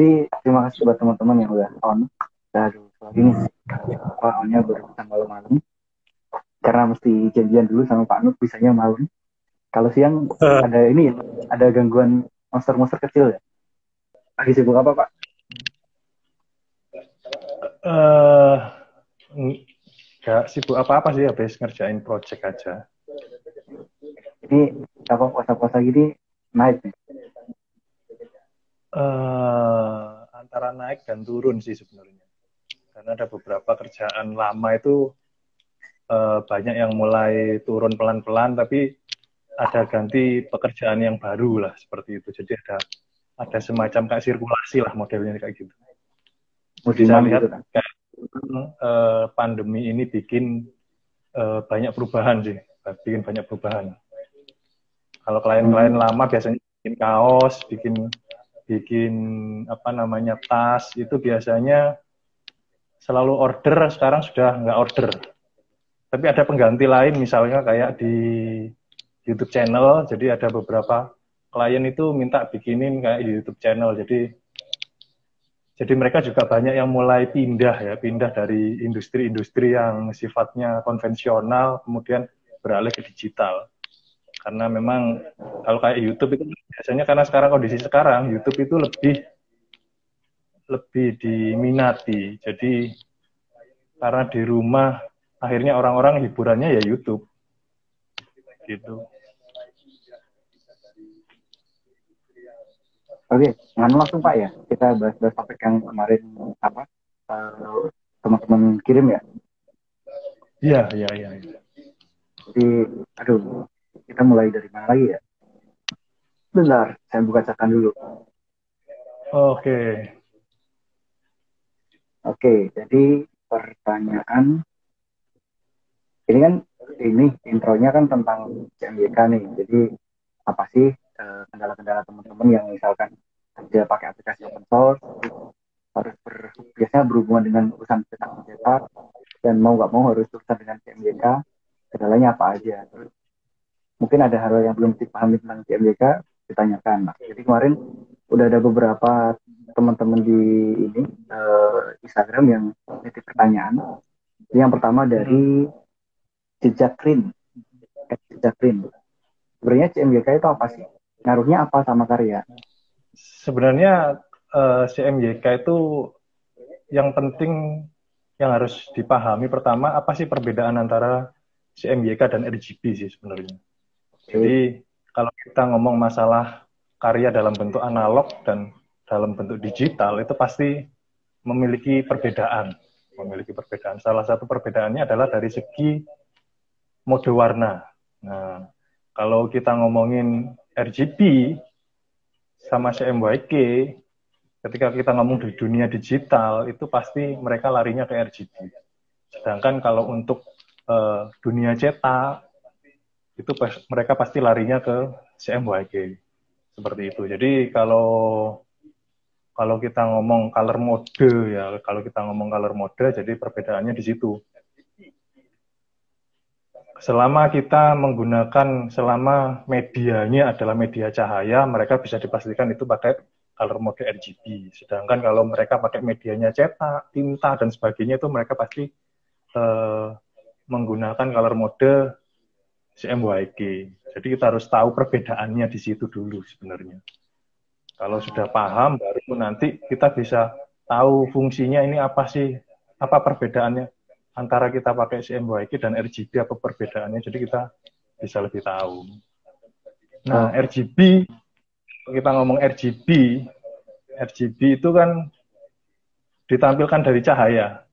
jadi terima kasih buat teman-teman yang udah on aduh ini apa onnya baru malam-malam karena mesti janjian dulu sama Pak Nur bisanya malam kalau siang uh. ada ini ada gangguan monster-monster kecil ya lagi sibuk apa Pak? Uh, Gak sibuk apa-apa sih habis ngerjain project aja. Ini apa puasa-puasa gini naik nih? Uh, antara naik dan turun sih sebenarnya. Karena ada beberapa kerjaan lama itu uh, banyak yang mulai turun pelan-pelan, tapi ada ganti pekerjaan yang baru lah seperti itu. Jadi ada ada semacam kayak sirkulasi lah modelnya kayak gitu. Bisa lihat gitu, kan? kayak uh, pandemi ini bikin uh, banyak perubahan sih, bikin banyak perubahan. Kalau klien-klien hmm. lama biasanya bikin kaos, bikin bikin apa namanya tas itu biasanya selalu order sekarang sudah nggak order tapi ada pengganti lain misalnya kayak di YouTube channel jadi ada beberapa klien itu minta bikinin kayak di YouTube channel jadi jadi mereka juga banyak yang mulai pindah ya, pindah dari industri-industri yang sifatnya konvensional, kemudian beralih ke digital. Karena memang kalau kayak YouTube itu biasanya karena sekarang kondisi sekarang YouTube itu lebih lebih diminati. Jadi karena di rumah akhirnya orang-orang hiburannya ya YouTube. Gitu. Oke, nganu langsung Pak ya. Kita bahas-bahas topik yang kemarin apa uh, teman-teman kirim ya. Iya, iya, iya. Ya. Jadi, aduh, kita mulai dari mana lagi ya? Bentar, saya buka catatan dulu. Oke. Oke, jadi pertanyaan ini kan ini intronya kan tentang CMYK nih. Jadi apa sih Eh, kendala-kendala teman-teman yang misalkan kerja pakai aplikasi open source harus ber, biasanya berhubungan dengan urusan cetak mencetak dan mau nggak mau harus urusan dengan CMYK kendalanya apa aja terus mungkin ada hal yang belum dipahami tentang CMYK ditanyakan jadi kemarin udah ada beberapa teman-teman di ini uh, Instagram yang nitip pertanyaan. Yang pertama dari jejak Jejakrin Jejakrin sebenarnya CMYK itu apa sih? Ngaruhnya apa sama karya? Sebenarnya uh, eh, CMYK itu yang penting yang harus dipahami pertama apa sih perbedaan antara CMYK dan RGB sih sebenarnya. Jadi kalau kita ngomong masalah karya dalam bentuk analog dan dalam bentuk digital itu pasti memiliki perbedaan, memiliki perbedaan. Salah satu perbedaannya adalah dari segi mode warna. Nah, kalau kita ngomongin RGB sama CMYK, ketika kita ngomong di dunia digital, itu pasti mereka larinya ke RGB. Sedangkan kalau untuk uh, dunia cetak, itu pas, mereka pasti larinya ke CMYK. Seperti itu. Jadi kalau kalau kita ngomong color mode ya, kalau kita ngomong color mode, jadi perbedaannya di situ selama kita menggunakan selama medianya adalah media cahaya, mereka bisa dipastikan itu pakai color mode RGB. Sedangkan kalau mereka pakai medianya cetak, tinta dan sebagainya itu mereka pasti uh, menggunakan color mode CMYK. Jadi kita harus tahu perbedaannya di situ dulu sebenarnya. Kalau sudah paham, baru nanti kita bisa tahu fungsinya ini apa sih, apa perbedaannya antara kita pakai CMYK dan RGB apa perbedaannya jadi kita bisa lebih tahu. Nah, oh. RGB kita ngomong RGB, RGB itu kan ditampilkan dari cahaya.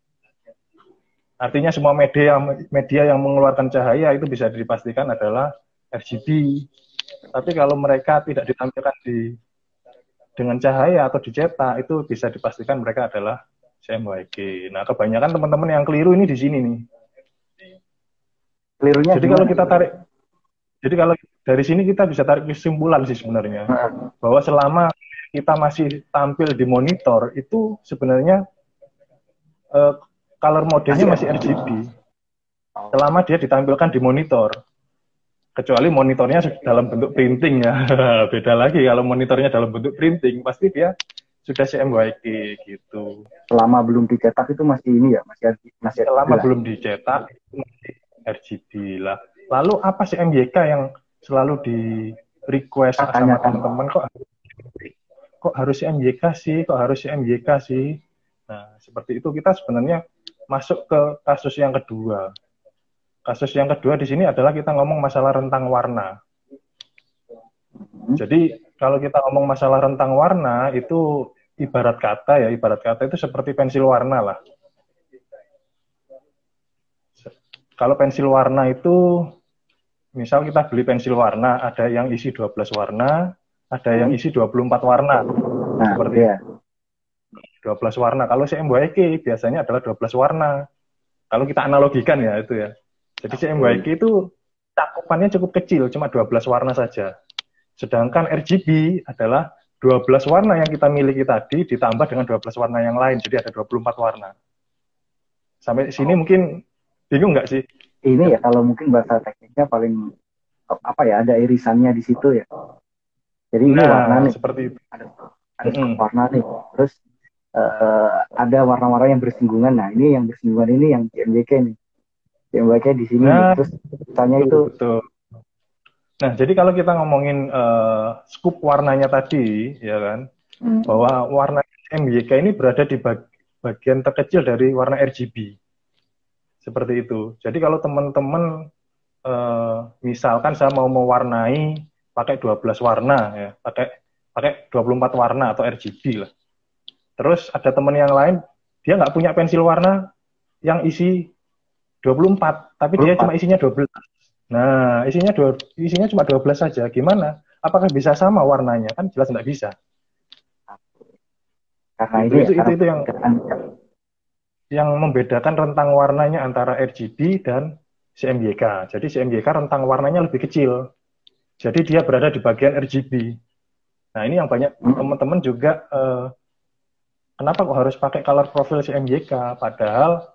Artinya semua media media yang mengeluarkan cahaya itu bisa dipastikan adalah RGB. Tapi kalau mereka tidak ditampilkan di dengan cahaya atau dicetak itu bisa dipastikan mereka adalah CMYK. Nah, kebanyakan teman-teman yang keliru ini di sini nih. Kelirunya jadi kalau kita tarik, jadi kalau dari sini kita bisa tarik kesimpulan sih sebenarnya bahwa selama kita masih tampil di monitor itu sebenarnya uh, color modenya masih RGB. Selama dia ditampilkan di monitor, kecuali monitornya dalam bentuk printing ya, beda lagi kalau monitornya dalam bentuk printing pasti dia sudah CMYK gitu. Selama belum dicetak itu masih ini ya, masih masih Selama RGB belum dicetak itu masih RGB lah. Lalu apa sih MYK yang selalu di request sama teman-teman kok kok harus MYK sih, kok harus MYK sih? Nah, seperti itu kita sebenarnya masuk ke kasus yang kedua. Kasus yang kedua di sini adalah kita ngomong masalah rentang warna. Jadi kalau kita ngomong masalah rentang warna itu ibarat kata ya, ibarat kata itu seperti pensil warna lah. Kalau pensil warna itu, misal kita beli pensil warna, ada yang isi 12 warna, ada yang isi 24 warna. Nah, seperti ya. 12 warna. Kalau CMYK biasanya adalah 12 warna. Kalau kita analogikan ya itu ya. Jadi CMYK itu cakupannya cukup kecil, cuma 12 warna saja. Sedangkan RGB adalah 12 warna yang kita miliki tadi ditambah dengan 12 warna yang lain, jadi ada 24 warna. Sampai sini oh. mungkin bingung nggak sih? Ini ya kalau mungkin bahasa tekniknya paling apa ya ada irisannya di situ ya. Jadi ini nah, warna nih. Seperti itu. Ada, ada mm -hmm. warna nih. Terus uh, ada warna-warna yang bersinggungan. Nah ini yang bersinggungan ini yang CMYK nih. CMYK di sini. Nah, Terus tanya itu. Betul Nah, jadi kalau kita ngomongin uh, scoop warnanya tadi, ya kan, hmm. bahwa warna MYK ini berada di bag bagian terkecil dari warna RGB. Seperti itu. Jadi kalau teman-teman uh, misalkan saya mau mewarnai pakai 12 warna ya, pakai pakai 24 warna atau RGB lah. Terus ada teman yang lain dia nggak punya pensil warna yang isi 24, tapi 24. dia cuma isinya 12. Nah, isinya dua, isinya cuma 12 saja. Gimana? Apakah bisa sama warnanya? Kan jelas nggak bisa. Karena itu, itu, itu, itu yang yang membedakan rentang warnanya antara RGB dan CMYK. Jadi CMYK rentang warnanya lebih kecil. Jadi dia berada di bagian RGB. Nah ini yang banyak hmm. teman-teman juga eh, kenapa kok harus pakai color profile CMYK? Padahal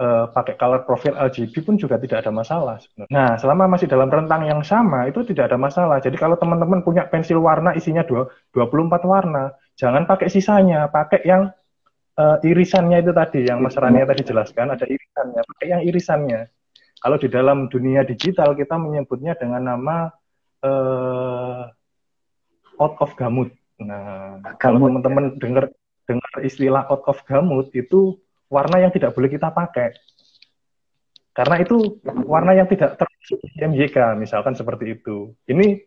uh, pakai color profile RGB pun juga tidak ada masalah sebenarnya. Nah, selama masih dalam rentang yang sama itu tidak ada masalah. Jadi kalau teman-teman punya pensil warna isinya 2, 24 warna, jangan pakai sisanya, pakai yang uh, irisannya itu tadi yang Mas Rania tadi jelaskan, ada irisannya, pakai yang irisannya. Kalau di dalam dunia digital kita menyebutnya dengan nama uh, out of gamut. Nah, gamut. kalau teman-teman dengar dengar istilah out of gamut itu warna yang tidak boleh kita pakai. Karena itu warna yang tidak termasuk MYK, misalkan seperti itu. Ini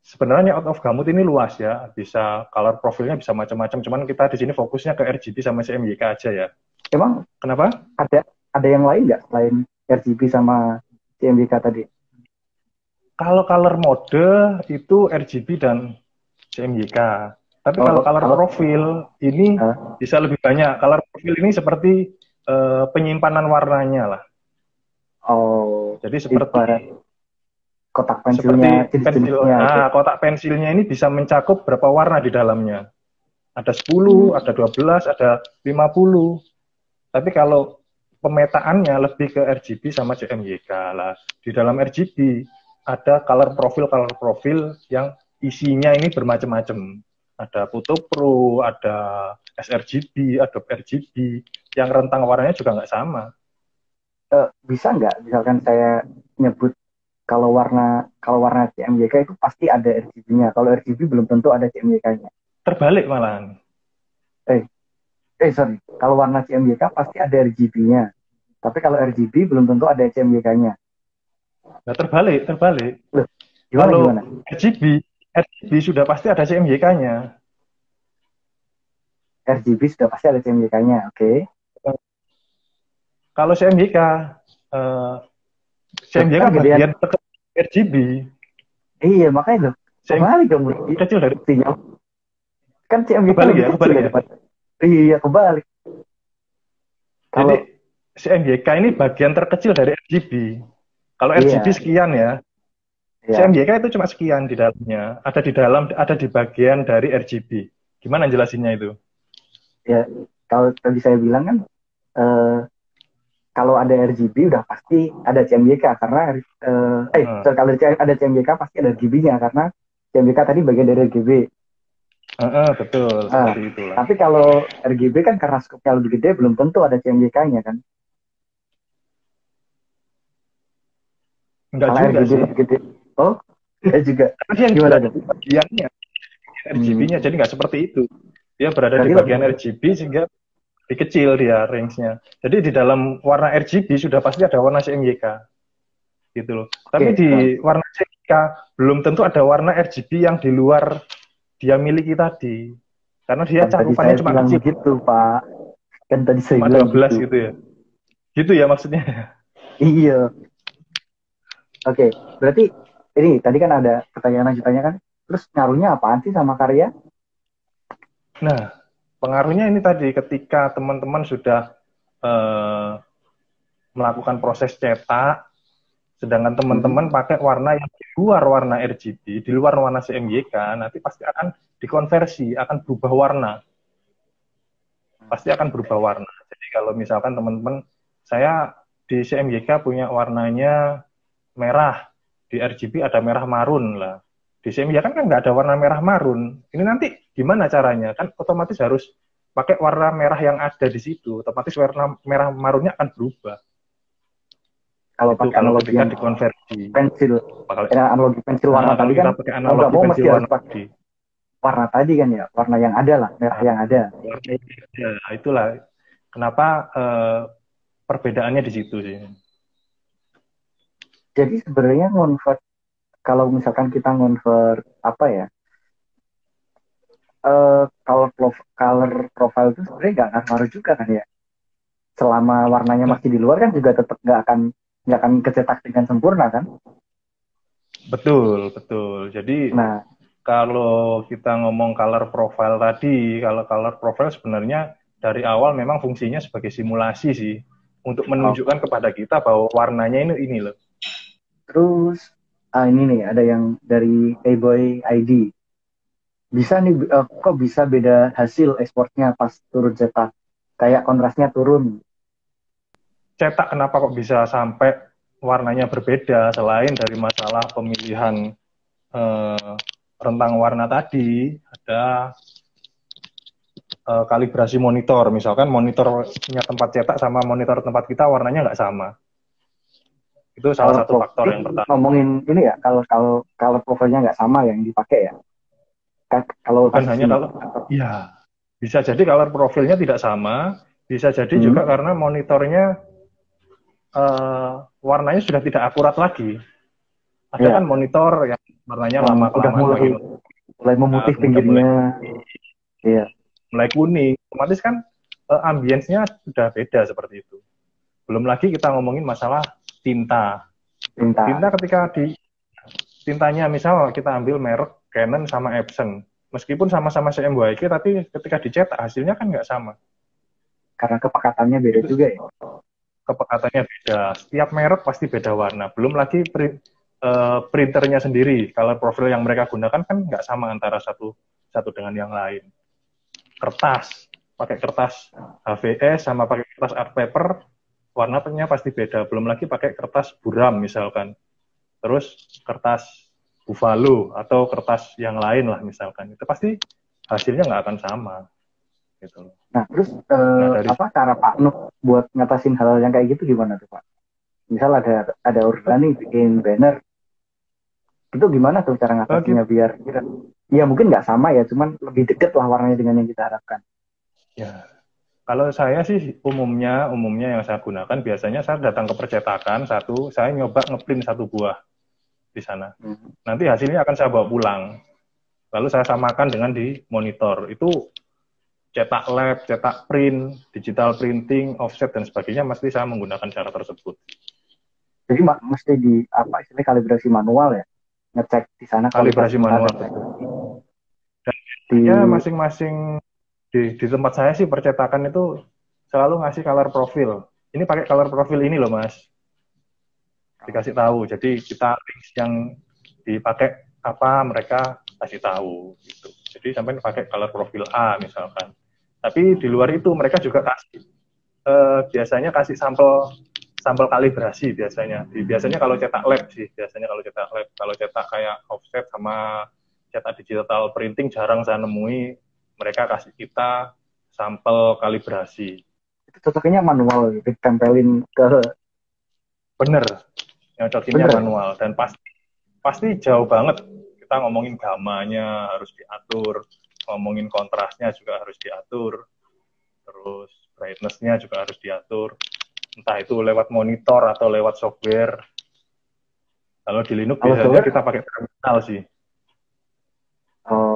sebenarnya out of gamut ini luas ya, bisa color profilnya bisa macam-macam. Cuman kita di sini fokusnya ke RGB sama CMYK aja ya. Emang kenapa? Ada ada yang lain nggak selain RGB sama CMYK tadi? Kalau color mode itu RGB dan CMYK. Tapi oh, kalau color kalau, profil ini uh, bisa lebih banyak. Color profil ini seperti uh, penyimpanan warnanya lah. Oh. Jadi seperti kotak pensilnya. Seperti pensil, nah, kotak pensilnya ini bisa mencakup berapa warna di dalamnya. Ada 10, hmm. ada 12, ada 50. Tapi kalau pemetaannya lebih ke RGB sama CMYK lah. Di dalam RGB ada color profil color profil yang isinya ini bermacam-macam ada Photo Pro, ada sRGB, ada RGB, yang rentang warnanya juga nggak sama. Uh, bisa nggak, misalkan saya nyebut kalau warna kalau warna CMYK itu pasti ada RGB-nya. Kalau RGB belum tentu ada CMYK-nya. Terbalik malahan. Eh, eh sorry. Kalau warna CMYK pasti ada RGB-nya. Tapi kalau RGB belum tentu ada CMYK-nya. Nah, terbalik, terbalik. Loh, gimana, kalau gimana? RGB RGB sudah pasti ada CMYK-nya. RGB sudah pasti ada CMYK-nya, oke. Okay. Kalau CMYK, uh, CMYK kan bagian RGB. Iya, makanya loh. Kembali dong. Kecil dari buktinya. Kan CMYK kebalik ya, kebalik ya. Iya, kebalik. Kalau Jadi CMYK ini bagian terkecil dari RGB. Kalau RGB iya. sekian ya, Ya. CMYK itu cuma sekian di dalamnya. Ada di dalam, ada di bagian dari RGB. Gimana jelasinnya itu? Ya, kalau tadi saya bilang kan, uh, kalau ada RGB udah pasti ada CMYK karena, uh, eh, hmm. kalau ada CMYK pasti ada RGB-nya karena CMYK tadi bagian dari RGB. Uh, uh, betul, seperti itulah. Tapi kalau RGB kan karena skopnya lebih gede, belum tentu ada CMYK-nya kan. Enggak Kalau juga RGB sih. lebih gede. Oh, ya juga. Tapi yang Gimana jelas bagiannya RGB-nya, jadi nggak seperti itu. Dia berada di Berarti bagian RGB sehingga lebih kecil dia range-nya. Jadi di dalam warna RGB sudah pasti ada warna CMYK. Gitu loh. Tapi di warna CMYK belum tentu ada warna RGB yang di luar dia miliki tadi. Karena dia Kan cakupannya saya cuma kecil, begitu, Pak. Kan tadi saya bilang 12 gitu. gitu ya. Gitu ya maksudnya. Iya. Oke, berarti ini tadi kan ada pertanyaan lanjutannya kan. Terus ngaruhnya apaan sih sama karya? Nah, pengaruhnya ini tadi ketika teman-teman sudah eh, melakukan proses cetak, sedangkan teman-teman pakai warna yang di luar warna RGB, di luar warna CMYK, nanti pasti akan dikonversi, akan berubah warna. Pasti akan berubah warna. Jadi kalau misalkan teman-teman, saya di CMYK punya warnanya merah, di RGB ada merah marun lah. Di CMYK kan kan nggak ada warna merah marun. Ini nanti gimana caranya? Kan otomatis harus pakai warna merah yang ada di situ. Otomatis warna merah marunnya akan berubah. Kalau Itu pakai analogi yang dikonversi. pensil, Bakal, eh, analogi pensil warna Nah, tadi kan pakai mau analogi nggak mau pensil mesti warna pakai tadi. warna tadi kan ya, warna yang ada lah, merah yang ada. Ya, itulah kenapa eh, perbedaannya di situ sih. Jadi sebenarnya convert kalau misalkan kita convert apa ya? eh color prof- color profile itu sebenarnya nggak ngaruh juga kan ya. Selama warnanya masih di luar kan juga tetap nggak akan nggak akan kecetak dengan sempurna kan. Betul, betul. Jadi Nah, kalau kita ngomong color profile tadi, kalau color profile sebenarnya dari awal memang fungsinya sebagai simulasi sih untuk menunjukkan kepada kita bahwa warnanya ini ini loh. Terus ah ini nih ada yang dari Playboy ID. Bisa nih eh, kok bisa beda hasil ekspornya pas turun cetak? Kayak kontrasnya turun. Cetak kenapa kok bisa sampai warnanya berbeda selain dari masalah pemilihan eh, rentang warna tadi ada eh, kalibrasi monitor misalkan monitornya tempat cetak sama monitor tempat kita warnanya nggak sama itu salah satu faktor yang pertama. ngomongin ini ya kalau kalau kalau profilnya nggak sama yang dipakai ya? Ka- kalau bukan hanya kalau ya bisa jadi color profilnya tidak sama bisa jadi Hmm. juga karena monitornya eh, warnanya sudah tidak akurat lagi. Ada Iya. kan monitor yang warnanya Yang lama udah mulai makin mulai memutih Nah, pinggirnya. iya. mulai kuning, otomatis kan eh, ambience-nya sudah beda seperti itu. Belum lagi kita ngomongin masalah tinta. tinta Tinta ketika di tintanya misal kita ambil merek Canon sama Epson, meskipun sama-sama CMYK tapi ketika dicetak hasilnya kan nggak sama. karena kepekatannya beda Itu- juga ya Kepekatannya beda. Setiap merek pasti beda warna. Belum lagi print, eh, printernya sendiri. Kalau profil yang mereka gunakan kan nggak sama antara satu satu dengan yang lain. Kertas, pakai kertas HVS sama pakai kertas art paper, warnanya pasti beda. Belum lagi pakai kertas buram misalkan. Terus kertas buffalo atau kertas yang lain lah misalkan. Itu pasti hasilnya nggak akan sama. Gitu. nah terus eh, dari- apa cara Pak Nuh buat ngatasin hal yang kayak gitu gimana tuh Pak misal ada ada orderan nih bikin banner itu gimana tuh cara ngatasinnya biar biar ya mungkin nggak sama ya cuman lebih deket lah warnanya dengan yang kita harapkan Ya, kalau saya sih umumnya umumnya yang saya gunakan biasanya saya datang ke percetakan satu, saya nyoba ngeprint satu buah di sana. Hmm. Nanti hasilnya akan saya bawa pulang. Lalu saya samakan dengan di monitor. Itu cetak lab, cetak print, digital printing, offset dan sebagainya mesti saya menggunakan cara tersebut. jadi mak mesti di apa istilahnya kalibrasi manual ya ngecek di sana Kalibrasi kualitas manual. Dan di Ya masing-masing di, di tempat saya sih percetakan itu selalu ngasih color profil. Ini pakai color profil ini loh mas. Dikasih tahu. Jadi kita links yang dipakai apa mereka kasih tahu gitu. Jadi sampai pakai color profil A misalkan. Tapi di luar itu mereka juga kasih eh, biasanya kasih sampel sampel kalibrasi biasanya. Biasanya kalau cetak lab sih, biasanya kalau cetak lab, kalau cetak kayak offset sama cetak digital printing jarang saya nemui mereka kasih kita sampel kalibrasi. Itu cocoknya manual, ditempelin ke Bener, yang cokinnya manual dan pasti pasti jauh banget. Kita ngomongin gamanya harus diatur, ngomongin kontrasnya juga harus diatur, terus brightness-nya juga harus diatur. Entah itu lewat monitor atau lewat software. Kalau di Linux biasanya kita pakai terminal sih. Oh,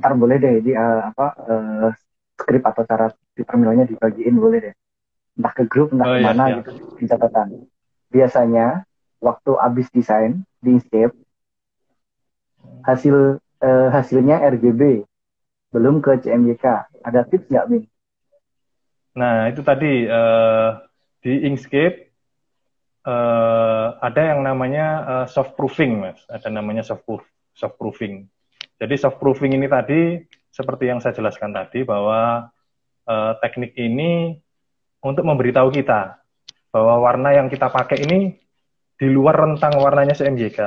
ntar boleh deh di uh, apa uh, script atau cara di terminalnya dibagiin boleh deh. Entah ke grup, entah oh, iya, ke mana iya. gitu di catatan. Biasanya waktu habis desain di Inkscape hasil uh, hasilnya RGB belum ke CMYK. Ada tips nggak, Bin? Nah, itu tadi uh, di Inkscape uh, ada yang namanya uh, soft proofing, Mas. Ada namanya soft proof, soft proofing. Jadi soft proofing ini tadi seperti yang saya jelaskan tadi bahwa uh, teknik ini untuk memberitahu kita bahwa warna yang kita pakai ini di luar rentang warnanya CMYK.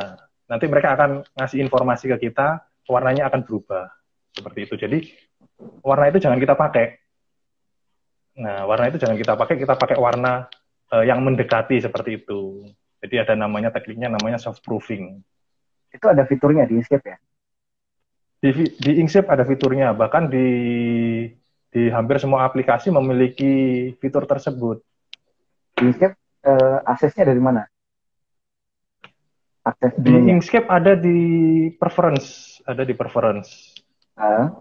Nanti mereka akan ngasih informasi ke kita, warnanya akan berubah seperti itu. Jadi warna itu jangan kita pakai. Nah, warna itu jangan kita pakai, kita pakai warna uh, yang mendekati seperti itu. Jadi ada namanya tekniknya namanya soft proofing. Itu ada fiturnya di Inkscape ya? Di, di Inkscape ada fiturnya, bahkan di di hampir semua aplikasi memiliki fitur tersebut. Inkscape uh, aksesnya dari mana? Akses di Inkscape ada di preference, ada di preference. Uh,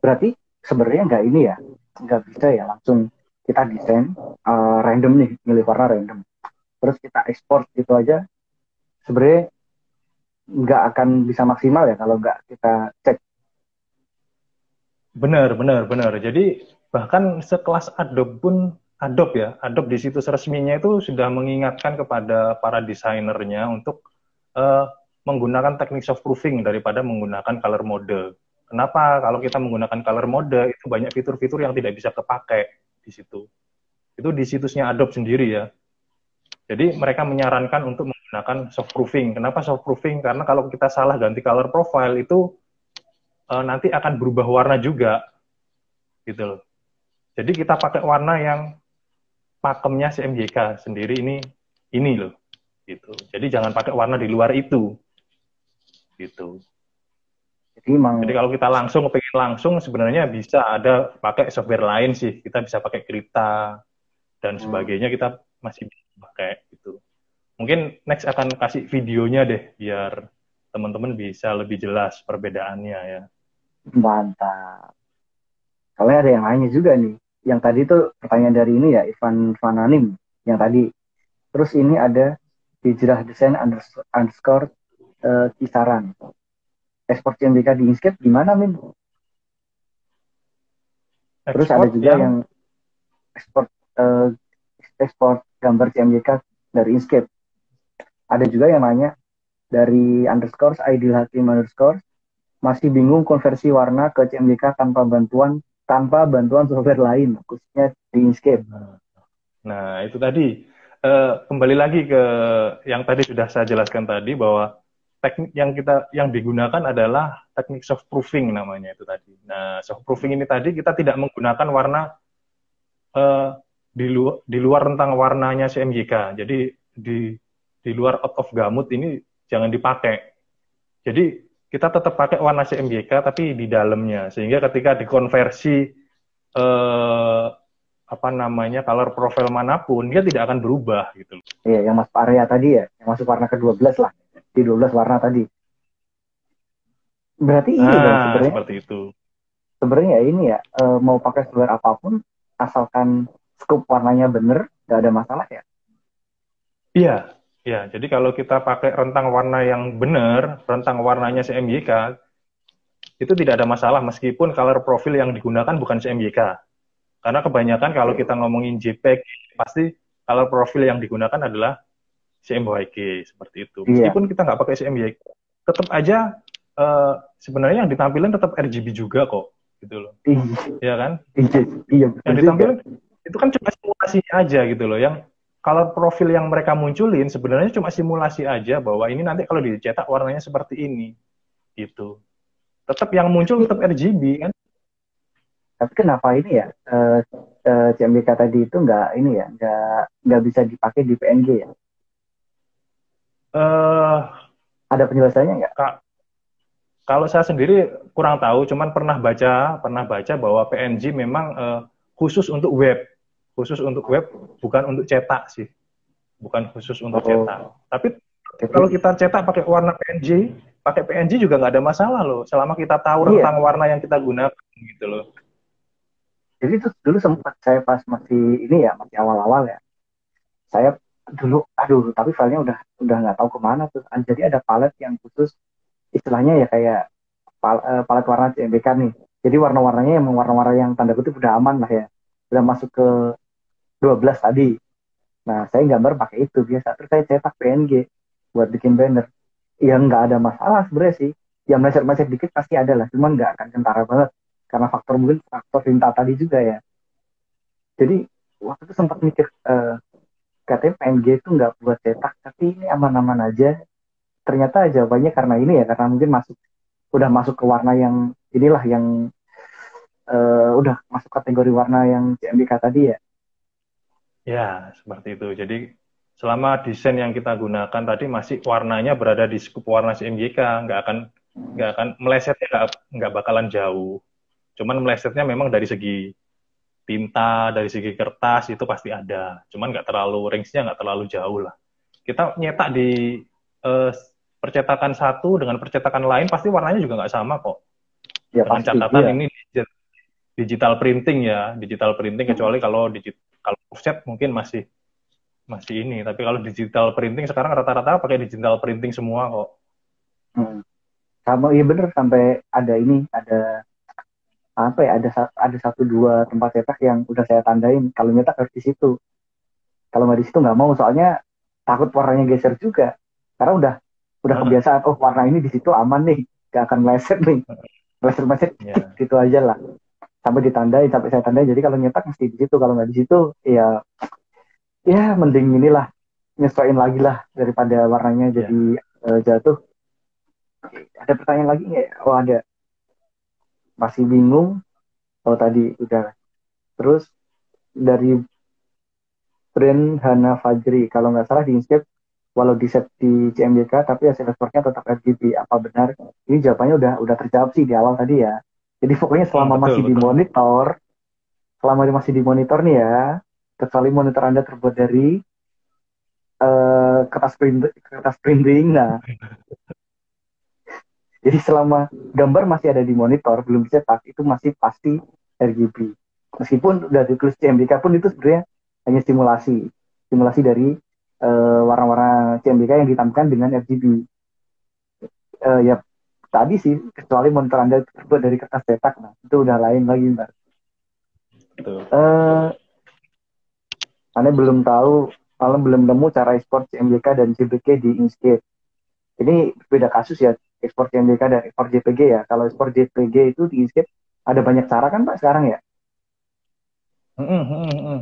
berarti sebenarnya nggak ini ya, nggak bisa ya langsung kita desain uh, random nih, milih warna random. Terus kita ekspor gitu aja. Sebenarnya nggak akan bisa maksimal ya kalau nggak kita cek. Benar, benar, benar. Jadi bahkan sekelas Adobe pun Adobe ya, Adobe di situs resminya itu sudah mengingatkan kepada para desainernya untuk uh, menggunakan teknik soft proofing daripada menggunakan color mode. Kenapa? Kalau kita menggunakan color mode itu banyak fitur-fitur yang tidak bisa kepakai di situ. Itu di situsnya Adobe sendiri ya. Jadi mereka menyarankan untuk menggunakan soft proofing. Kenapa soft proofing? Karena kalau kita salah ganti color profile itu uh, nanti akan berubah warna juga, gitu loh. Jadi kita pakai warna yang pakemnya CMYK sendiri ini ini loh, gitu. Jadi jangan pakai warna di luar itu, gitu. Jadi, emang... Jadi kalau kita langsung pengen langsung sebenarnya bisa ada pakai software lain sih. Kita bisa pakai Krita dan hmm. sebagainya kita masih bisa pakai gitu. Mungkin next akan kasih videonya deh biar teman-teman bisa lebih jelas perbedaannya ya. Mantap. Kalau ada yang lainnya juga nih. Yang tadi tuh pertanyaan dari ini ya Ivan Fananim yang tadi. Terus ini ada hijrah desain underscore uh, kisaran ekspor CMYK di Inkscape gimana Min? Terus ada juga yang, yang ekspor uh, ekspor gambar CMYK dari Inkscape. Ada juga yang nanya dari underscore Ideal Hakim underscore masih bingung konversi warna ke CMYK tanpa bantuan tanpa bantuan software lain khususnya di Inkscape. Nah itu tadi uh, kembali lagi ke yang tadi sudah saya jelaskan tadi bahwa teknik yang kita yang digunakan adalah teknik soft proofing namanya itu tadi. Nah, soft proofing ini tadi kita tidak menggunakan warna uh, di luar di luar rentang warnanya CMYK. Jadi di di luar out of gamut ini jangan dipakai. Jadi kita tetap pakai warna CMYK tapi di dalamnya sehingga ketika dikonversi uh, apa namanya color profile mana pun dia tidak akan berubah gitu. Iya, yang Mas Arya tadi ya, yang masuk warna ke-12 lah di 12 warna tadi. Berarti ini nah, dong sebenarnya. Seperti itu. Sebenarnya ini ya e, mau pakai software apa pun asalkan scope warnanya bener nggak ada masalah ya. Iya, iya. Jadi kalau kita pakai rentang warna yang benar, rentang warnanya CMYK, itu tidak ada masalah meskipun color profil yang digunakan bukan CMYK. Karena kebanyakan kalau kita ngomongin JPEG, pasti color profil yang digunakan adalah CMYK seperti itu. Iya. Meskipun kita nggak pakai CMYK, tetap aja uh, sebenarnya yang ditampilkan tetap RGB juga kok, gitu loh. Iya, ya kan? Iya. iya yang ditampilkan itu kan cuma simulasinya aja gitu loh. Yang kalau profil yang mereka munculin sebenarnya cuma simulasi aja bahwa ini nanti kalau dicetak warnanya seperti ini, gitu. tetap yang muncul tetap RGB kan? Tapi kenapa ini ya? Uh, uh, CMYK tadi itu nggak ini ya nggak nggak bisa dipakai di PNG ya? Uh, ada penjelasannya nggak? Kak kalau saya sendiri kurang tahu cuman pernah baca pernah baca bahwa PNG memang uh, khusus untuk web khusus untuk web bukan untuk cetak sih. Bukan khusus untuk oh. cetak. Tapi kalau kita cetak pakai warna PNG pakai PNG juga nggak ada masalah loh. Selama kita tahu iya. rentang warna yang kita gunakan gitu loh. Jadi itu dulu sempat saya pas masih ini ya masih awal-awal ya. Saya dulu aduh tapi filenya udah udah nggak tahu ke mana tuh. Jadi ada palet yang khusus istilahnya ya kayak pal, uh, palet warna CMBK nih. Jadi warna-warnanya yang warna-warna yang tanda kutip udah aman lah ya. Udah masuk ke 12 tadi. Nah saya gambar pakai itu biasa. Terus saya cetak PNG buat bikin banner. Yang nggak ada masalah sebenarnya sih. Yang meleset-meleset dikit pasti ada lah. Cuman nggak akan kentara banget. Karena faktor mungkin faktor tinta tadi juga ya. Jadi waktu itu sempat mikir uh, katanya PNG itu nggak buat cetak tapi ini aman-aman aja. Ternyata jawabannya karena ini ya karena mungkin masuk udah masuk ke warna yang inilah yang uh, udah masuk kategori warna yang CMBK tadi ya ya seperti itu jadi selama desain yang kita gunakan tadi masih warnanya berada di skup warna CMYK nggak akan nggak akan melesetnya nggak nggak bakalan jauh Cuman melesetnya memang dari segi tinta, dari segi kertas itu pasti ada. Cuman nggak terlalu range-nya nggak terlalu jauh lah. Kita nyetak di uh, percetakan satu dengan percetakan lain pasti warnanya juga nggak sama kok. Ya, dengan pasti, catatan iya. ini digital printing ya, digital printing kecuali kalau digital kalau offset mungkin masih masih ini. Tapi kalau digital printing sekarang rata-rata pakai digital printing semua kok. Hmm. Sama iya bener sampai ada ini ada apa ya ada ada satu dua tempat cetak yang udah saya tandain kalau nyetak harus di situ kalau nggak di situ nggak mau soalnya takut warnanya geser juga karena udah udah kebiasaan oh warna ini di situ aman nih gak akan meleset nih meleset meleset yeah. gitu aja lah sampai ditandain sampai saya tandai. Jadi kalau nyetak mesti di situ. Kalau nggak di situ ya ya mending inilah nyesuaiin lagi lah daripada warnanya yeah. jadi uh, jatuh. Ada pertanyaan lagi nggak oh ada. Masih bingung. Oh tadi udah. Terus dari brand Hana Fajri. Kalau nggak salah di Inkscape walau di set di CMYK tapi hasil ekspornya tetap RGB apa benar? Ini jawabannya udah udah terjawab sih di awal tadi ya jadi pokoknya selama oh, betul, masih betul. dimonitor selama masih dimonitor nih ya kecuali monitor anda terbuat dari uh, kertas print kertas printing nah Jadi selama gambar masih ada di monitor, belum dicetak, itu masih pasti RGB. Meskipun udah ditulis CMYK pun itu sebenarnya hanya simulasi. Simulasi dari uh, warna-warna CMYK yang ditampilkan dengan RGB. Uh, eh, ya tadi sih, kecuali monitor Anda terbuat dari kertas cetak, nah itu udah lain lagi, Mbak. Uh, Anda belum tahu, malam belum nemu cara ekspor CMYK dan JPG di Inkscape. Ini beda kasus ya, ekspor CMYK dan ekspor JPG ya. Kalau ekspor JPG itu di Inkscape ada banyak cara kan Pak sekarang ya? Hmm, hmm, hmm.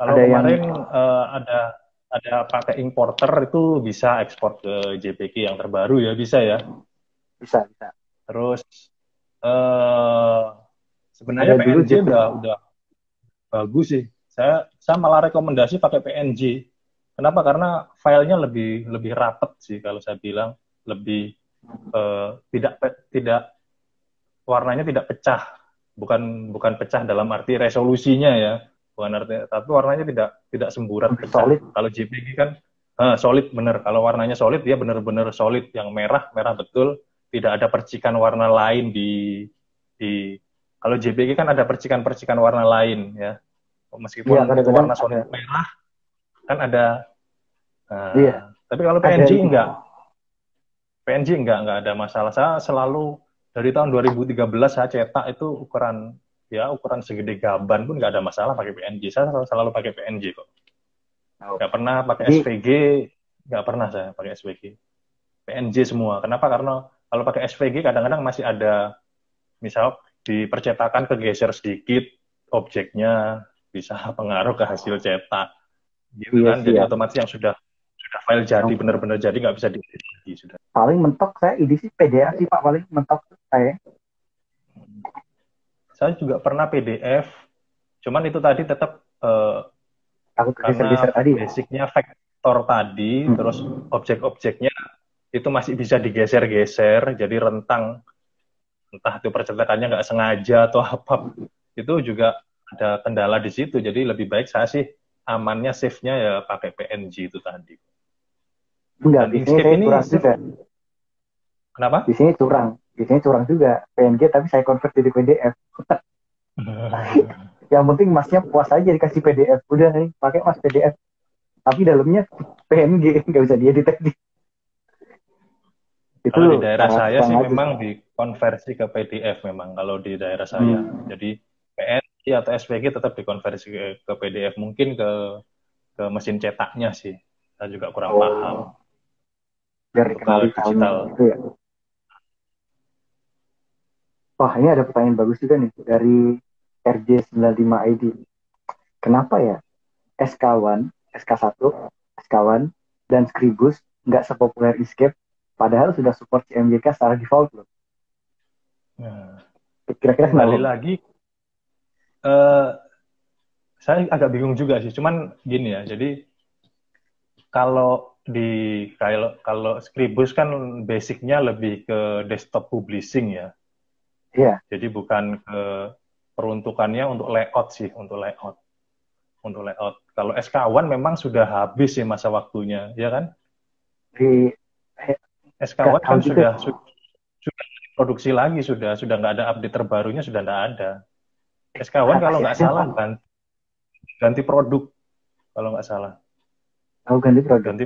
Kalau ada kemarin yang... uh, ada ada pakai importer itu bisa ekspor ke JPG yang terbaru ya bisa ya? Bisa bisa. Terus uh, sebenarnya ada PNG udah udah bagus sih. Saya saya malah rekomendasi pakai PNG. Kenapa? Karena filenya lebih lebih rapet sih kalau saya bilang lebih uh, tidak tidak warnanya tidak pecah bukan bukan pecah dalam arti resolusinya ya bukan arti tapi warnanya tidak tidak semburat pecah solid. kalau JPG kan uh, solid bener kalau warnanya solid dia bener-bener solid yang merah merah betul tidak ada percikan warna lain di di kalau JPG kan ada percikan-percikan warna lain ya meskipun ya, itu warna solid ada. merah kan ada uh, iya. tapi kalau PNG ada, enggak PNG enggak enggak ada masalah. Saya selalu dari tahun 2013 saya cetak itu ukuran ya ukuran segede gaban pun nggak ada masalah pakai PNG. Saya selalu, selalu pakai PNG kok. Nggak pernah pakai SVG, nggak pernah saya pakai SVG. PNG semua. Kenapa? Karena kalau pakai SVG kadang-kadang masih ada misal di percetakan kegeser sedikit objeknya bisa pengaruh ke hasil cetak. Gitu kan? Jadi iya. otomatis yang sudah sudah file jadi benar-benar jadi nggak bisa diedit lagi sudah paling mentok saya ini sih PDA sih pak paling mentok saya. Saya juga pernah PDF, cuman itu tadi tetap uh, Aku karena tadi ya? basicnya vektor tadi, hmm. terus objek-objeknya itu masih bisa digeser-geser, jadi rentang entah itu percetakannya nggak sengaja atau apa, itu juga ada kendala di situ. Jadi lebih baik saya sih amannya save-nya ya pakai PNG itu tadi. Enggak, di sini saya ini curang juga. Kenapa? Di sini curang. Di sini curang juga. PNG tapi saya convert jadi PDF. yang penting masnya puas aja dikasih PDF. Udah nih, pakai mas PDF. Tapi dalamnya PNG, nggak bisa diedit lagi. Itu kalau di daerah saya sih memang dikonversi ke PDF memang kalau di daerah saya. Hmm. Jadi PNG atau SVG tetap dikonversi ke, ke PDF. Mungkin ke ke mesin cetaknya sih. Saya juga kurang oh. paham biar dikenali digital gitu ya. Wah, ini ada pertanyaan bagus juga nih dari RJ95ID. Kenapa ya SK1, SK1, SK1, dan Scribus nggak sepopuler Escape, padahal sudah support CMYK secara default loh. Nah, kira-kira kembali lagi, uh, saya agak bingung juga sih. Cuman gini ya, jadi kalau di kalau kalau Scribus kan basicnya lebih ke desktop publishing ya. Iya. Yeah. Jadi bukan ke peruntukannya untuk layout sih, untuk layout. Untuk layout. Kalau SK1 memang sudah habis sih masa waktunya, ya kan? Di SK1 kan sudah, sudah sudah produksi lagi sudah sudah nggak ada update terbarunya sudah nggak ada. SK1 kalau nggak salah ganti, ganti produk kalau nggak salah. Oh ganti produk. Ganti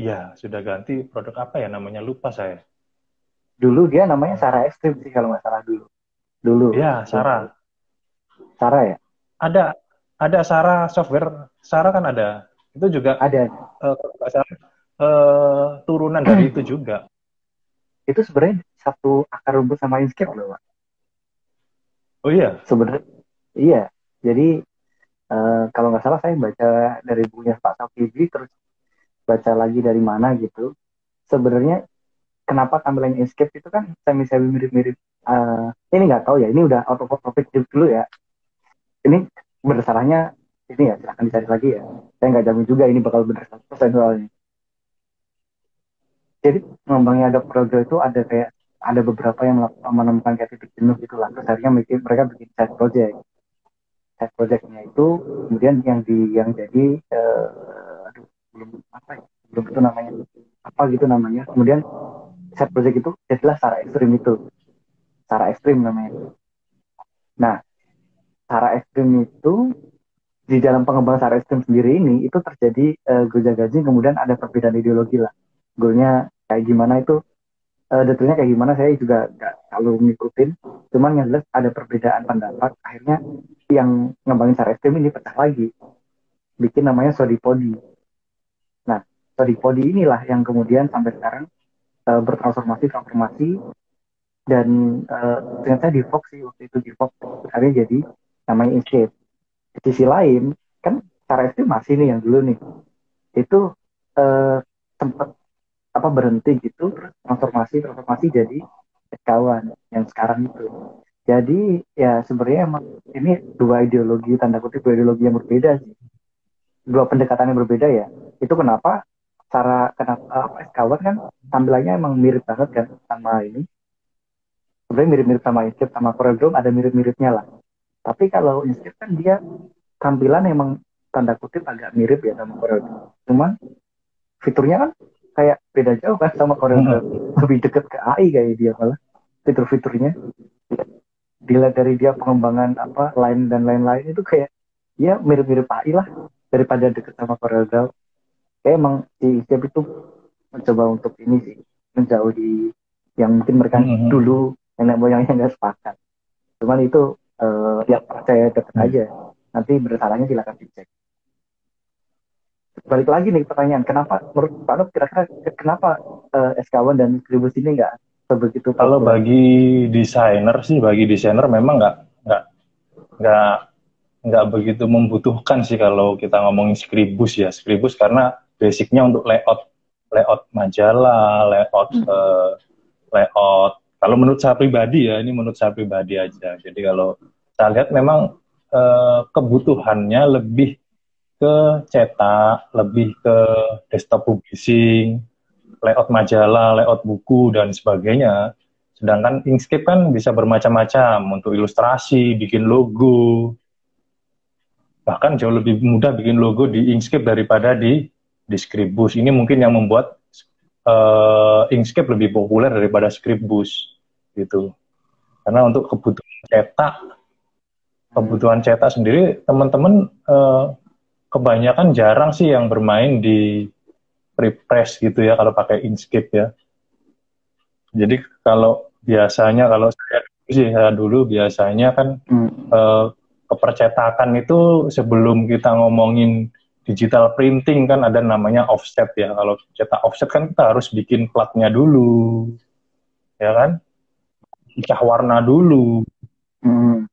Iya, sudah ganti produk apa ya namanya lupa saya. Dulu dia namanya Sarah Extreme sih kalau nggak salah dulu. Dulu. Iya, Sarah. Sarah ya? Ada, ada Sarah software. Sarah kan ada. Itu juga ada. Uh, uh, turunan dari itu juga. Itu sebenarnya satu akar rumput sama Inkscape loh, Pak. Oh iya. Sebenarnya iya. Jadi uh, kalau nggak salah saya baca dari bukunya Pak Safibi terus baca lagi dari mana gitu sebenarnya kenapa tampilan escape itu kan semi semi mirip mirip uh, ini nggak tahu ya ini udah auto topic dulu ya ini berdasarnya ini ya silahkan dicari lagi ya saya nggak jamin juga ini bakal benar persen soalnya jadi mengembangnya ada program itu ada kayak ada beberapa yang menemukan kayak titik jenuh gitu lah. Terus akhirnya bikin, mereka bikin side project. Side projectnya itu kemudian yang di yang jadi uh, belum apa ya belum itu namanya. Apa gitu namanya. Kemudian set project itu jadilah secara ekstrim itu. Secara ekstrim namanya. Nah secara ekstrim itu di dalam pengembangan secara ekstrim sendiri ini itu terjadi uh, goja gajing kemudian ada perbedaan ideologi lah goalnya kayak gimana itu uh, detailnya kayak gimana saya juga nggak selalu ngikutin. Cuman yang jelas ada perbedaan pendapat. Akhirnya yang ngembangin secara ekstrim ini pecah lagi. Bikin namanya sodipodi di Podi inilah yang kemudian sampai sekarang uh, bertransformasi transformasi. Dan uh, ternyata di Fox sih waktu itu di Fox akhirnya jadi namanya Escape. Di sisi lain kan cara itu masih nih yang dulu nih. Itu uh, sempat apa berhenti gitu transformasi transformasi jadi kawan yang sekarang itu. Jadi ya sebenarnya emang ini dua ideologi tanda kutip dua ideologi yang berbeda sih. Dua pendekatan yang berbeda ya. Itu kenapa cara kenapa apa kawan kan tampilannya emang mirip banget kan sama ini sebenarnya mirip-mirip sama Inscript sama Corel ada mirip-miripnya lah tapi kalau Inscript kan dia tampilan emang tanda kutip agak mirip ya sama Corel cuman fiturnya kan kayak beda jauh kan sama Corel hmm. lebih deket ke AI kayak dia malah fitur-fiturnya dilihat dari dia pengembangan apa lain dan lain-lain itu kayak ya mirip-mirip AI lah daripada deket sama Corel Draw kayak emang si Step itu mencoba untuk ini sih menjauh di yang mungkin mereka mm-hmm. dulu nenek moyangnya nggak sepakat cuman itu uh, ya percaya tetap mm-hmm. aja nanti bersalahnya silakan dicek balik lagi nih pertanyaan kenapa menurut Pak Nuk kira-kira kenapa uh, SK1 dan Tribus ini nggak sebegitu kalau bagi desainer sih bagi desainer memang nggak nggak nggak nggak begitu membutuhkan sih kalau kita ngomongin Scribus ya Scribus karena basicnya untuk layout layout majalah, layout hmm. uh, layout kalau menurut saya pribadi ya, ini menurut saya pribadi aja. Jadi kalau saya lihat memang eh, kebutuhannya lebih ke cetak, lebih ke desktop publishing, layout majalah, layout buku dan sebagainya. Sedangkan Inkscape kan bisa bermacam-macam untuk ilustrasi, bikin logo. Bahkan jauh lebih mudah bikin logo di Inkscape daripada di di Scribus. Ini mungkin yang membuat uh, Inkscape lebih populer daripada Scribus gitu. Karena untuk kebutuhan cetak, kebutuhan cetak sendiri teman-teman uh, kebanyakan jarang sih yang bermain di prepress gitu ya kalau pakai Inkscape ya. Jadi kalau biasanya kalau saya sih saya dulu biasanya kan hmm. uh, kepercetakan itu sebelum kita ngomongin digital printing kan ada namanya offset ya. Kalau cetak offset kan kita harus bikin platnya dulu, ya kan? Pecah warna dulu. Hmm.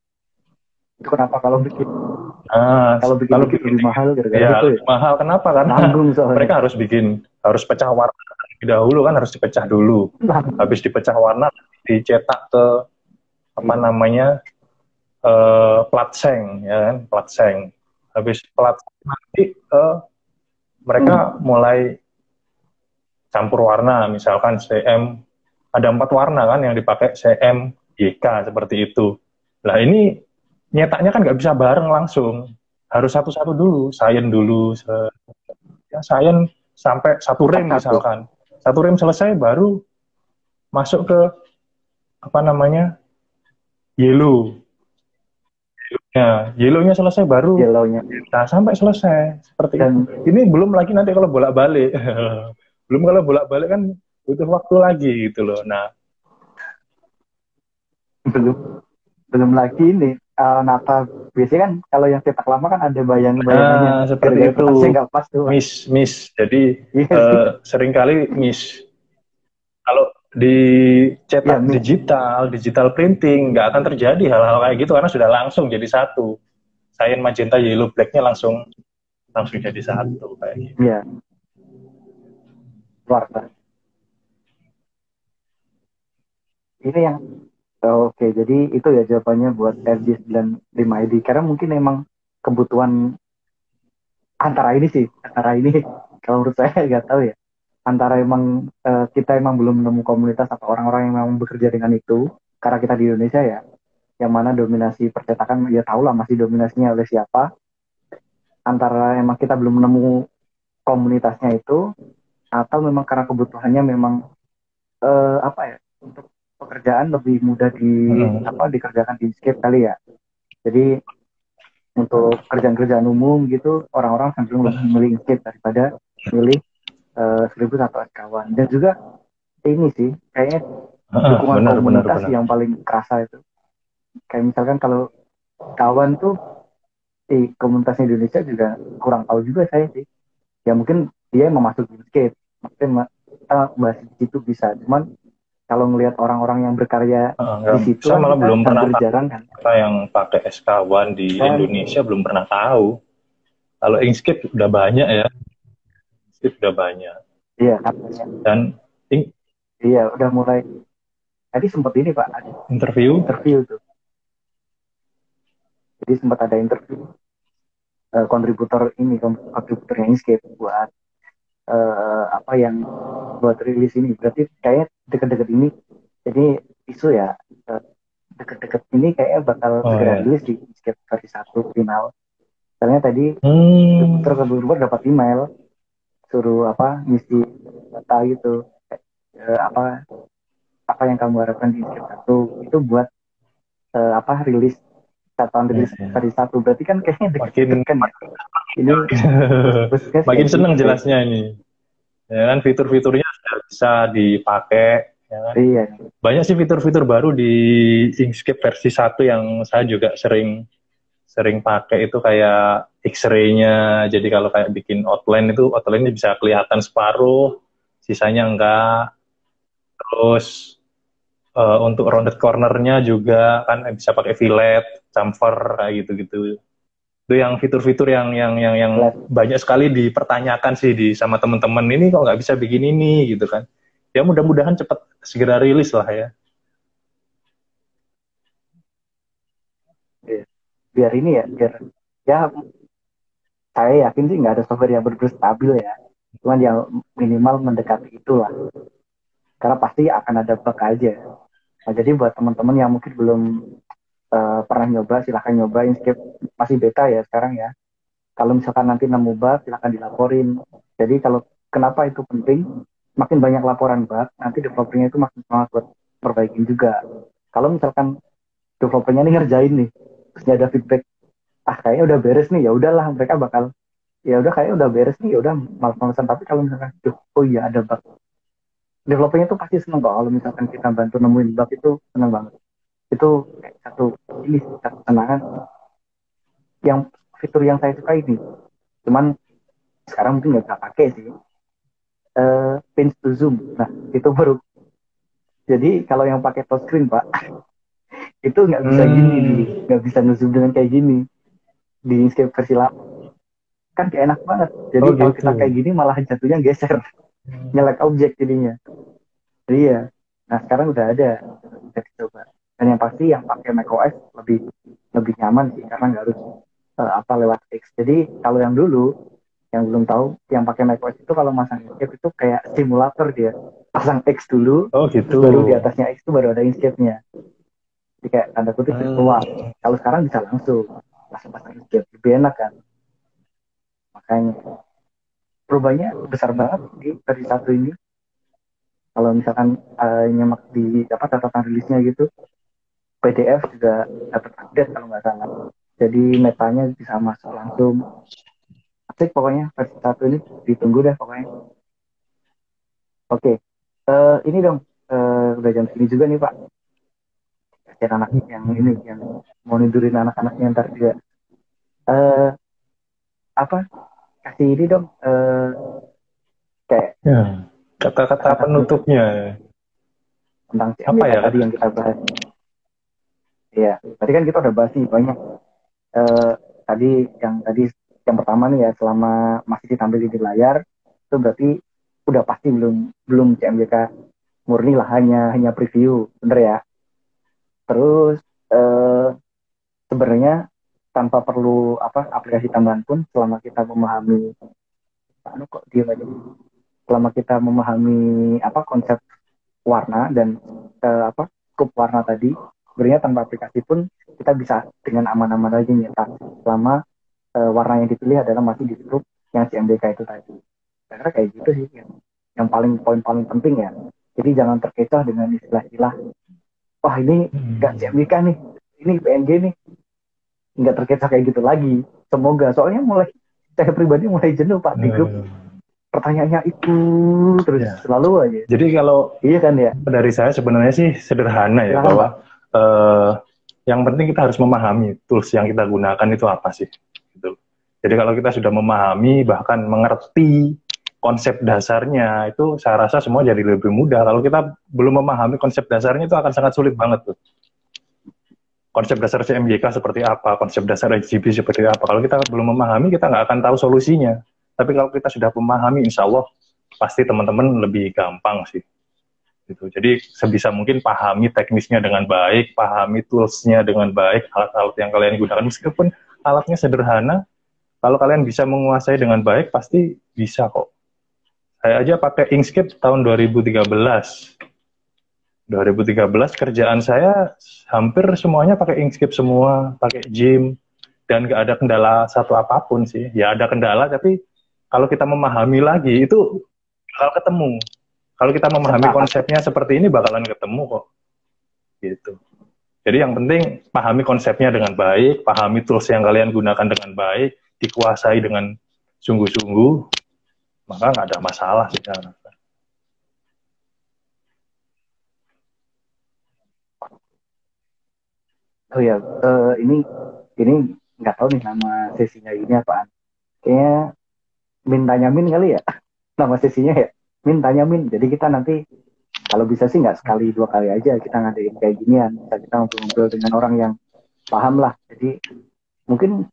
Itu kenapa kalau bikin? Ah, kalau bikin, kalau bikin lebih mahal gara-gara ya, gitu ya? Mahal kenapa? Karena Nanggung mereka harus bikin harus pecah warna dahulu kan harus dipecah dulu. Habis dipecah warna dicetak ke apa namanya uh, plat seng ya kan plat seng habis plat nanti uh, mereka hmm. mulai campur warna misalkan CM ada empat warna kan yang dipakai CM YK seperti itu lah ini nyetaknya kan nggak bisa bareng langsung harus satu-satu dulu sayen dulu ya sayen sampai satu rem misalkan satu rem selesai baru masuk ke apa namanya yellow Ya, yellownya selesai baru. Yellownya. Nah, sampai selesai seperti Dan, ini belum lagi nanti kalau bolak-balik. belum kalau bolak-balik kan butuh waktu lagi gitu loh. Nah, belum belum lagi ini uh, nata biasanya kan kalau yang cetak lama kan ada bayang-bayangannya. Nah, seperti itu. Nggak pas tuh. Miss, miss. Jadi yes. uh, sering kali miss. Kalau di cetak ya, digital, digital printing, nggak akan terjadi hal-hal kayak gitu karena sudah langsung jadi satu. Cyan, magenta, yellow, blacknya langsung langsung jadi satu kayak gitu. Iya. Luar Ini yang oke, jadi itu ya jawabannya buat RG95 ID karena mungkin emang kebutuhan antara ini sih, antara ini. Kalau menurut saya nggak tahu ya. Antara emang uh, kita emang belum menemu komunitas atau orang-orang yang memang bekerja dengan itu karena kita di Indonesia ya yang mana dominasi percetakan ya tahu lah masih dominasinya oleh siapa. Antara emang kita belum menemu komunitasnya itu atau memang karena kebutuhannya memang uh, apa ya untuk pekerjaan lebih mudah di hmm. apa dikerjakan di Inkscape kali ya. Jadi untuk kerjaan-kerjaan umum gitu orang-orang cenderung lebih memilih Inkscape daripada milih uh, seribu satu kawan. Dan juga ini sih kayaknya dukungan benar, komunitas benar, benar. yang paling kerasa itu. Kayak misalkan kalau kawan tuh di komunitasnya Indonesia juga kurang tahu juga saya sih. Ya mungkin dia mau masuk skate maksudnya kita bahas di situ bisa. Cuman kalau ngelihat orang-orang yang berkarya uh, di situ saya malah belum pernah jarang kan kita yang pakai SK1 di saya, Indonesia belum pernah tahu kalau Inkscape udah banyak ya itu sudah banyak. Iya, katanya. Dan ing iya, udah mulai. Tadi sempat ini Pak, ada interview. Interview tuh. Jadi sempat ada interview uh, kontributor ini, kontributor yang Inkscape buat uh, apa yang buat rilis ini. Berarti kayak deket-deket ini, jadi isu ya uh, deket-deket ini kayaknya bakal oh, segera iya. rilis di Inkscape versi satu final. Karena tadi hmm. kontributor dapat email suruh apa misi data gitu eh, apa apa yang kamu harapkan di step satu itu buat eh, apa rilis catatan rilis yeah, yeah. dari satu berarti kan kayaknya makin kan ya. ini makin seneng gitu. jelasnya ini ya kan fitur-fiturnya bisa dipakai ya kan? iya banyak sih fitur-fitur baru di Inkscape versi satu yang saya juga sering sering pakai itu kayak X-ray-nya. Jadi kalau kayak bikin outline itu outline-nya bisa kelihatan separuh, sisanya enggak. Terus uh, untuk rounded cornernya juga kan bisa pakai fillet, chamfer gitu-gitu. Itu yang fitur-fitur yang yang yang yang iya. banyak sekali dipertanyakan sih di sama teman-teman ini kok nggak bisa bikin ini gitu kan. Ya mudah-mudahan cepat segera rilis lah ya. Iya. Biar ini ya, biar ya saya yakin sih nggak ada software yang benar-benar stabil ya. Cuman yang minimal mendekati itulah. Karena pasti akan ada bug aja nah jadi buat teman-teman yang mungkin belum uh, pernah nyoba silahkan nyoba Inkscape masih beta ya sekarang ya. Kalau misalkan nanti nemu bug silahkan dilaporin. Jadi kalau kenapa itu penting makin banyak laporan bug nanti developernya itu makin semangat buat perbaikin juga. Kalau misalkan developernya ini ngerjain nih terus ada feedback ah kayaknya udah beres nih ya udahlah mereka bakal ya udah kayaknya udah beres nih ya udah malas-malasan tapi kalau misalkan oh iya ada bug developernya tuh pasti seneng kok kalau misalkan kita bantu nemuin bug itu seneng banget. Itu kayak satu ini satu kenangan. Yang fitur yang saya suka ini. Cuman sekarang mungkin nggak bisa pakai sih. Uh, pin to zoom. Nah itu baru. Jadi kalau yang pakai touchscreen pak itu nggak bisa hmm. gini nggak bisa ngezoom dengan kayak gini. Di Inkscape versi lama. Kan kayak enak banget. Jadi oh, kalau gitu. kita kayak gini malah jatuhnya geser. Nyelek objek jadinya. Jadi ya nah sekarang udah ada. Bisa dicoba. Dan yang pasti yang pakai macOS lebih lebih nyaman sih karena nggak harus uh, apa lewat X jadi kalau yang dulu yang belum tahu yang pakai macOS itu kalau masang Inkscape itu kayak simulator dia. Pasang X dulu oh gitu. baru di atasnya X itu baru ada Inkscape-nya jadi kayak tanda kutip hmm. virtual kalau sekarang bisa langsung langsung pasang Inkscape lebih enak kan? Makanya perubahannya besar banget di versi satu ini. Kalau misalkan uh, nyemak di apa catatan rilisnya gitu PDF juga dapat update kalau nggak salah. Jadi metanya bisa masuk langsung. Asik pokoknya versi satu ini ditunggu deh pokoknya. Oke okay uh, ini dong uh, udah jam segini juga nih pak. Kasihan anak yang ini yang mau nidurin anak-anaknya ntar juga. Uh, apa kasih ini dong uh, kayak ya, kata-kata penutupnya. Tentang apa ya tadi yang kita bahas? Iya, tadi kan kita udah bahas nih banyak. Uh, tadi yang tadi yang pertama nih ya selama masih ditampilkan di layar itu berarti udah pasti belum belum CMYK murni lah hanya hanya preview bener ya? Terus eh, sebenarnya tanpa perlu apa aplikasi tambahan pun selama kita memahami anu kok dia aja selama kita memahami apa konsep warna dan eh, apa skup warna tadi sebenarnya tanpa aplikasi pun kita bisa dengan aman-aman aja nyetak selama eh, warna yang dipilih adalah masih di grup yang CMDK itu tadi karena kayak gitu sih yang, yang paling poin paling penting ya jadi jangan terkecoh dengan istilah-istilah wah ini hmm. nggak hmm. CMYK nih ini PNG nih nggak terkecoh kayak gitu lagi. Semoga. Soalnya mulai saya pribadi mulai jenuh pak di grup. Pertanyaannya itu terus ya. selalu aja. Jadi kalau iya kan ya? dari saya sebenarnya sih sederhana ya, ya bahwa uh, yang penting kita harus memahami tools yang kita gunakan itu apa sih gitu. Jadi kalau kita sudah memahami bahkan mengerti konsep dasarnya itu saya rasa semua jadi lebih mudah. Kalau kita belum memahami konsep dasarnya itu akan sangat sulit banget tuh. Konsep dasar CMYK seperti apa, konsep dasar HGB seperti apa. Kalau kita belum memahami, kita nggak akan tahu solusinya. Tapi kalau kita sudah memahami, insya Allah pasti teman-teman lebih gampang sih. Gitu. Jadi sebisa mungkin pahami teknisnya dengan baik, pahami toolsnya dengan baik, alat-alat yang kalian gunakan. Meskipun alatnya sederhana, kalau kalian bisa menguasai dengan baik, pasti bisa kok saya aja pakai Inkscape tahun 2013. 2013 kerjaan saya hampir semuanya pakai Inkscape semua, pakai Gym, dan nggak ada kendala satu apa pun sih. Ya ada kendala, tapi kalau kita memahami lagi itu bakal ketemu. Kalau kita memahami konsepnya seperti ini bakalan ketemu kok. Gitu. Jadi yang penting pahami konsepnya dengan baik, pahami tools yang kalian gunakan dengan baik, dikuasai dengan sungguh-sungguh, maka nggak ada masalah sih saya rasa. Oh ya, uh, ini ini nggak tahu nih nama sesinya ini apaan. Kayaknya Min tanya Min kali ya, nama sesinya ya. Min tanya Min. Jadi kita nanti kalau bisa sih nggak sekali dua kali aja kita ngadain kayak ginian. Kita kita ngobrol-ngobrol dengan orang yang paham lah. Jadi mungkin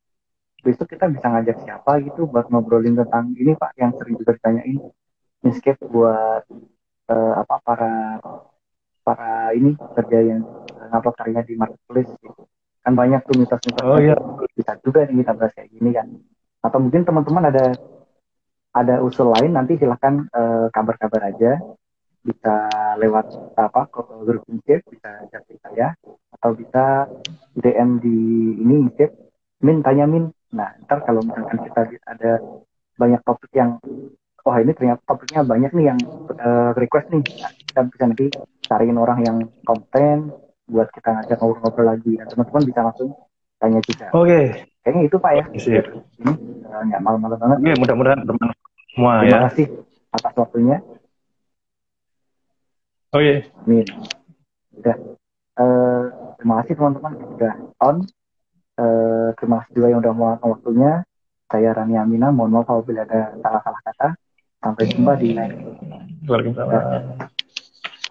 besok kita bisa ngajak siapa gitu buat ngobrolin tentang ini pak yang sering juga ditanyain Inkscape buat uh, apa para para ini kerja yang ngupload karya di marketplace gitu. kan banyak tuh mitos-mitos oh iya. bisa juga nih kita bahas kayak gini kan. Atau mungkin teman-teman ada ada usul lain nanti silahkan uh, kabar-kabar aja. Bisa lewat apa grup insip bisa chat saya atau bisa DM di ini insip min tanya min. Nah ntar kalau misalkan kita ada banyak topik yang wah ini ternyata topiknya banyak nih yang uh, request nih. Nah, kita bisa nanti cariin orang yang kompeten buat kita ngajak ngobrol-ngobrol lagi dan teman-teman bisa langsung tanya juga. Oke. Okay. Kayaknya itu Pak ya. Siap. Ini uh, nggak malam-malam banget. Oke, mudah-mudahan bermanfaat semua Terima ya. Terima kasih atas waktunya. Oke. Okay. Amin. Udah. Uh, terima kasih teman-teman sudah on. Uh, terima kasih juga yang udah mau waktunya. Saya Rani Amina. Mohon maaf apabila ada salah-salah kata. Sampai jumpa di lain. Waalaikumsalam.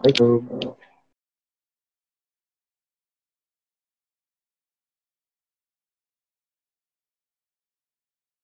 Assalamualaikum.